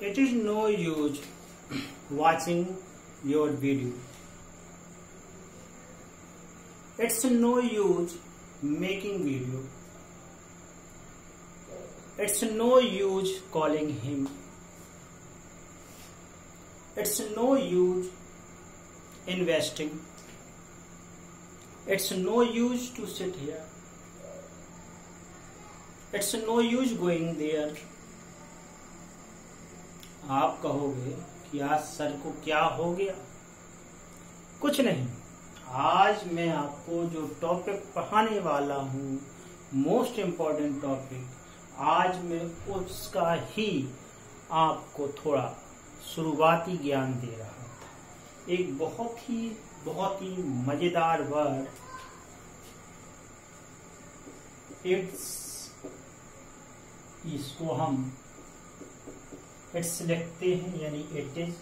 it is no use watching your video. It's no use making video. It's no use calling him. It's no use investing. It's no use to sit here. It's no use going there. आप कहोगे कि आज sir को क्या हो गया? कुछ नहीं। आज मैं आपको जो टॉपिक पढ़ाने वाला हूँ मोस्ट इम्पोर्टेंट टॉपिक आज मैं उसका ही आपको थोड़ा शुरुआती ज्ञान दे रहा था। एक बहुत ही बहुत ही मज़ेदार वर्ड इट्स इसको हम इट्स लिखते हैं यानी इट इज़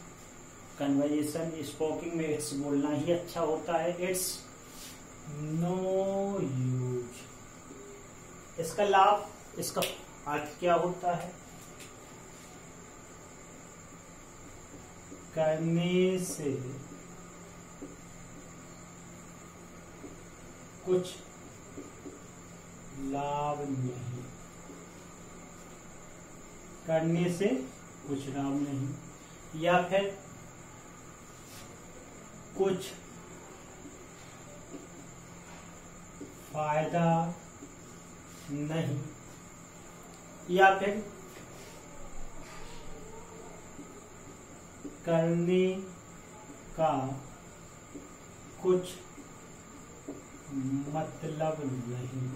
कन्वर्जेशन स्पोकिंग में इट्स बोलना ही अच्छा होता है. इट्स नो यूज़ इसका लाभ, इसका अर्थ क्या होता है? करने से कुछ लाभ नहीं. करने से कुछ लाभ नहीं। या फिर कुछ फ़ायदा नहीं। या फिर करने का कुछ मतलब नहीं।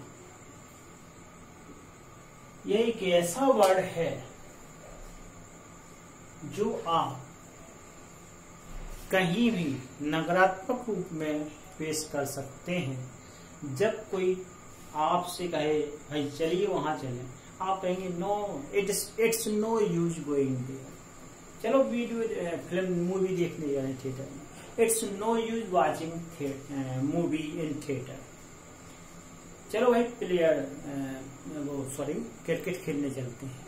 ये एक ऐसा वर्ड है जो आप कहीं भी नकारात्मक रूप में पेश कर सकते हैं। जब कोई आपसे कहे, भाई, चलिए वहाँ चले। आप कहेंगे no it's it's no use going there चलो वीडियो, फ़िल्म मूवी देखने जा रहे थिएटर में it's no use watching movie in theatre चलो भाई प्लेयर वो सॉरी क्रिकेट खेलने चलते हैं।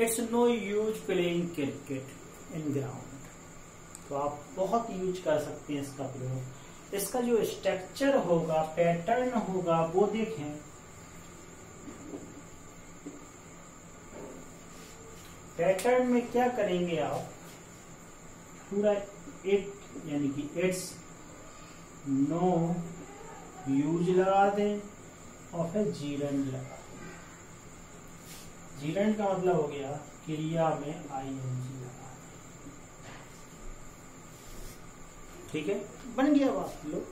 It's no use playing cricket in ground तो आप बहुत यूज़ कर सकते हैं इसका प्रयोग। इसका जो स्ट्रक्चर होगा पैटर्न होगा, वो देखें। पैटर्न में क्या करेंगे आप? पूरा इट यानी कि इट्स नो यूज़ लगा दें और फिर जीरन लगा जीरन का मतलब हो गया क्रिया में आई एन जी लगा ठीक है? बन गया बात, लो।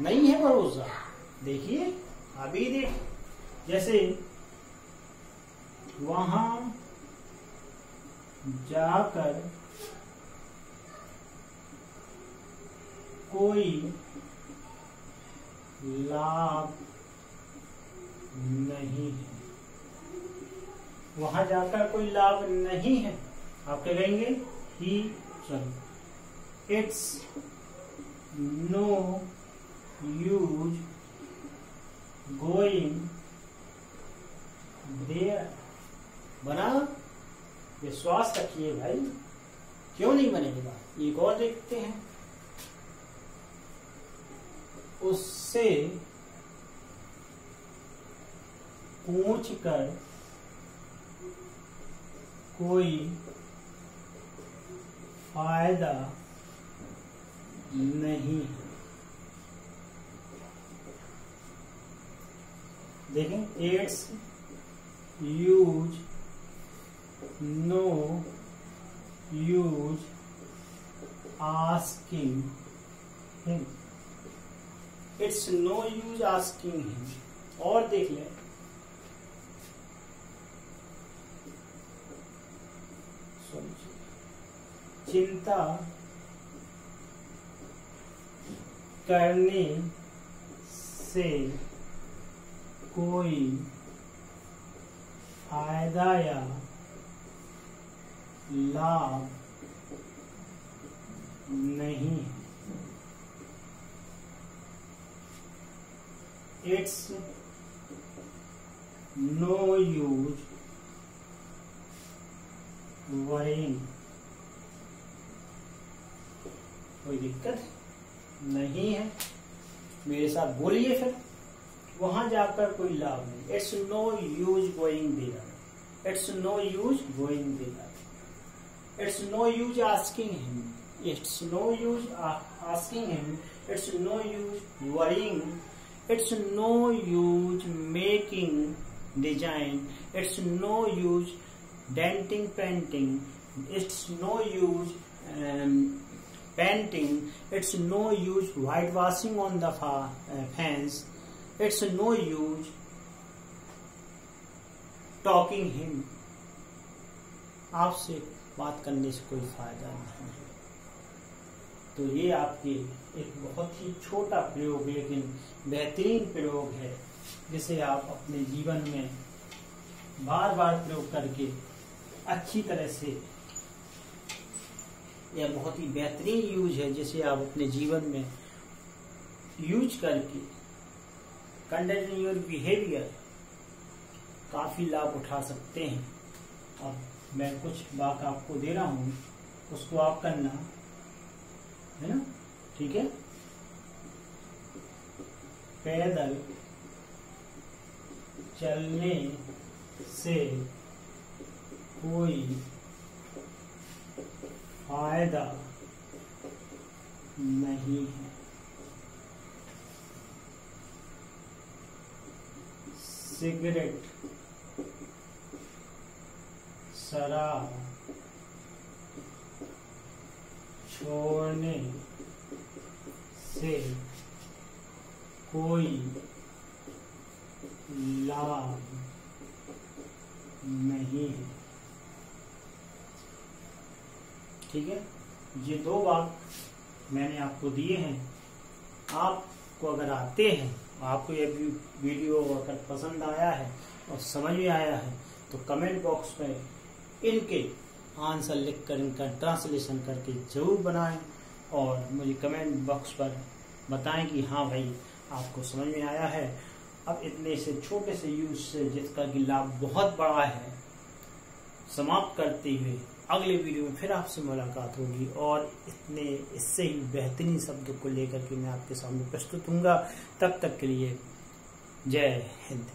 नहीं है भरोसा। देखिए, अभी देख। जैसे वहाँ जाकर कोई लाभ नहीं है। वहाँ जाकर कोई लाभ नहीं है। आप क्या कहेंगे? He sorry it's no use going there बना, विश्वास रखिए भाई। क्यों नहीं बनेगा एक और देखते हैं। उससे पूछ कर कोई फ़ायदा नहीं देखें it's use no use asking it's no use asking और देख लें चिंता करने से कोई फ़ायदा या लाभ नहीं इट्स नो यूज़ वरिंग कोई दिक्कत नहीं है। मेरे साथ बोलिए फिर। वहाँ जाकर कोई लाभ नहीं। It's no use going there it's no use going there it's no use asking him it's no use asking him it's no use worrying it's no use making design it's no use denting painting it's no use painting, it's no use whitewashing on the uh, fence, it's no use talking him आपसे बात करने से कोई फ़ायदा नहीं है। तो ये आपके एक बहुत ही छोटा प्रयोग लेकिन बेहतरीन प्रयोग है जिसे आप अपने जीवन में बार बार प्रयोग करके अच्छी तरह से यह बहुत ही बेहतरीन यूज़ है जिसे आप अपने जीवन में यूज़ करके कंडक्ट योर बिहेवियर काफ़ी लाभ उठा सकते हैं। और मैं कुछ बात आपको दे रहा हूँ, उसको आप करना, है ना? ठीक है? पैदल चलने से कोई फ़ायदा नहीं है। सिगरेट शराब छोड़ने से कोई लाभ नहीं है। ठीक है? ये दो बात मैंने आपको दिए हैं। आपको अगर आते हैं, आपको ये वीडियो अगर पसंद आया है और समझ में आया है तो कमेंट बॉक्स में इनके आंसर लिख कर इनका ट्रांसलेशन करके ज़रूर बनाएँ और मुझे कमेंट बॉक्स पर बताएँ कि हाँ भाई, आपको समझ में आया है। अब इतने से, छोटे से यूज़ से जिसका कि लाभ बहुत बड़ा है, समाप्त करते हुए अगले वीडियो में फिर आपसे मुलाकात होगी और इतने, इससे ही बेहतरीन शब्द को लेकर के मैं आपके सामने प्रस्तुत हूँ तब तक के लिए जय हिंद।